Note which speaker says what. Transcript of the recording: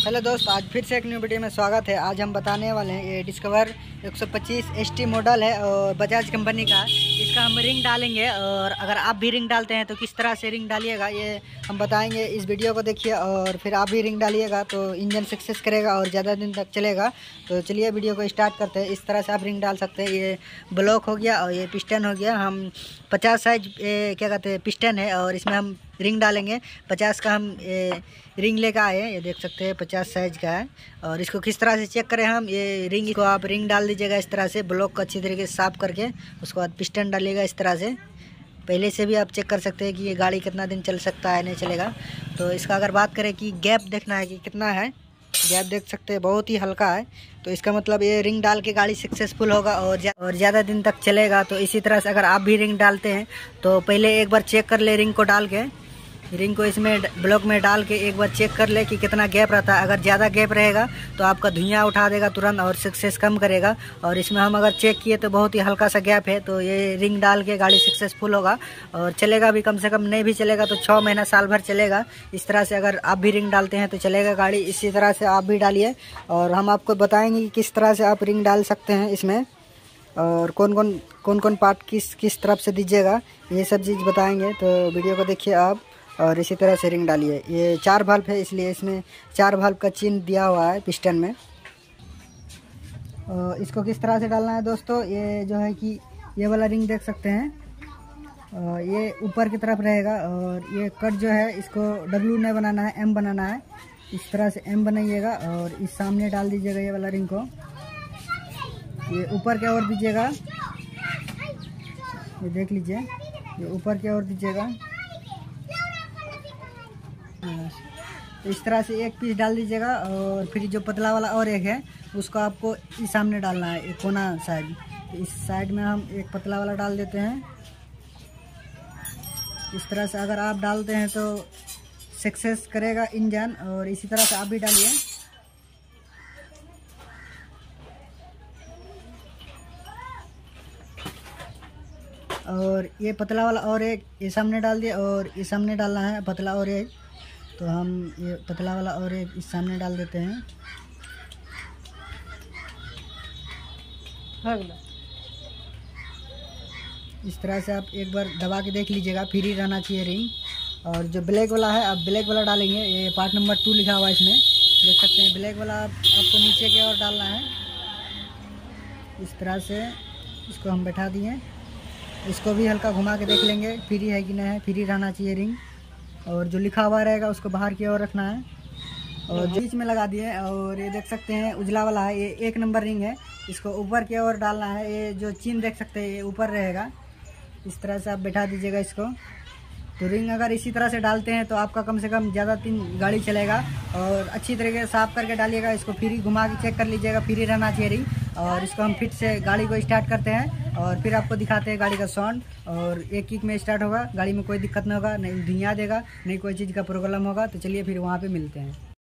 Speaker 1: Hello दोस्त, आज फिर से एक न्यू वीडियो में स्वागत है। आज हम बताने वाले हैं, ये डिस्कवर 125 एसटी मॉडल है और बजाज कंपनी का। इसका हम रिंग डालेंगे और अगर आप भी रिंग डालते हैं तो किस तरह से रिंग डालिएगा, ये हम बताएँगे इस वीडियो को देखिए और फिर आप भी रिंग डालिएगा तो इंजन सक्सेस करेगा और ज़्यादा दिन तक चलेगा। तो चलिए वीडियो को स्टार्ट करते हैं। इस तरह से आप रिंग डाल सकते हैं। ये ब्लॉक हो गया और ये पिस्टन हो गया। हम पचास साइज़ क्या कहते हैं पिस्टन है और इसमें हम रिंग डालेंगे। पचास का हम रिंग लेकर आए ये देख सकते हैं पचास साइज़ का है। और इसको किस तरह से चेक करें हम, ये रिंग को आप रिंग डाल दीजिएगा इस तरह से ब्लॉक को अच्छी तरीके से साफ़ करके, उसके बाद पिस्टन डालिएगा इस तरह से। पहले से भी आप चेक कर सकते हैं कि ये गाड़ी कितना दिन चल सकता है नहीं चलेगा। तो इसका अगर बात करें कि गैप देखना है कि कितना है गैप देख सकते हैं, बहुत ही हल्का है। तो इसका मतलब ये रिंग डाल के गाड़ी सक्सेसफुल होगा और और ज़्यादा दिन तक चलेगा। तो इसी तरह से अगर आप भी रिंग डालते हैं तो पहले एक बार चेक कर ले रिंग को डाल के। रिंग को इसमें ब्लॉक में डाल के एक बार चेक कर ले कि कितना गैप रहता है। अगर ज़्यादा गैप रहेगा तो आपका धुआँ उठा देगा तुरंत और सक्सेस कम करेगा। और इसमें हम अगर चेक किए तो बहुत ही हल्का सा गैप है तो ये रिंग डाल के गाड़ी सक्सेसफुल होगा। और चलेगा भी, कम से कम नहीं भी चलेगा तो छः महीना साल भर चलेगा। इस तरह से अगर आप भी रिंग डालते हैं तो चलेगा गाड़ी। इसी तरह से आप भी डालिए। और हम आपको बताएँगे कि किस तरह से आप रिंग डाल सकते हैं इसमें। और कौन कौन कौन कौन पार्ट किस किस तरफ़ से दीजिएगा, ये सब चीज़ बताएँगे। तो वीडियो को देखिए आप। और इसी तरह से रिंग डालिए ये चार भाल्व है, इसलिए इसमें चार भाल्व का चिन्ह दिया हुआ है पिस्टन में। और इसको किस तरह से डालना है दोस्तों? ये जो है कि ये वाला रिंग देख सकते हैं। ये ऊपर की तरफ़ रहेगा और ये कट जो है, इसको डब्लू नहीं बनाना है एम बनाना है। इस तरह से एम बनाइएगा और इस सामने डाल दीजिएगा ये वाला रिंग को। ये ऊपर की ओर दीजिएगा। ये देख लीजिए, ये ऊपर की ओर दीजिएगा। तो इस तरह से एक पीस डाल दीजिएगा और फिर जो पतला वाला और एक है, उसको आपको इस सामने डालना है, एक कोना साइड। तो इस साइड में हम एक पतला वाला डाल देते हैं। इस तरह से अगर आप डालते हैं तो सक्सेस करेगा इंजन, और इसी तरह से आप भी डालिए। और ये पतला वाला और एक, ये सामने डाल दिया और ये सामने डालना है पतला और एक। तो हम ये पतला वाला और एक इस सामने डाल देते हैं। इस तरह से आप एक बार दबा के देख लीजिएगा फ्री रहना चाहिए रिंग। और जो ब्लैक वाला है आप ब्लैक वाला डालेंगे। ये पार्ट नंबर टू लिखा हुआ है इसमें। देख सकते हैं ब्लैक वाला आप, आपको नीचे की ओर डालना है। इस तरह से इसको हम बैठा दिए। इसको भी हल्का घुमा के देख लेंगे फ्री है कि नहीं है फ्री रहना चाहिए रिंग। और जो लिखा हुआ रहेगा उसको बाहर की ओर रखना है। और बीच में लगा दिए और ये देख सकते हैं, उजला वाला है, ये एक नंबर रिंग है। इसको ऊपर की ओर डालना है, ये जो चीन देख सकते हैं, ये ऊपर रहेगा। इस तरह से आप बैठा दीजिएगा इसको। तो रिंग अगर इसी तरह से डालते हैं तो आपका कम से कम ज़्यादा तीन गाड़ी चलेगा और अच्छी तरीके से साफ़ करके डालिएगा, इसको फ्री घुमा के चेक कर लीजिएगा, फ्री रहना चाहिए रिंग। और इसको हम फिट से गाड़ी को स्टार्ट करते हैं और फिर आपको दिखाते हैं गाड़ी का साउंड और एक किक में स्टार्ट होगा, गाड़ी में कोई दिक्कत नहीं होगा, नहीं धुआँ देगा, नहीं कोई चीज़ का प्रॉब्लम होगा तो चलिए फिर वहाँ पर मिलते हैं।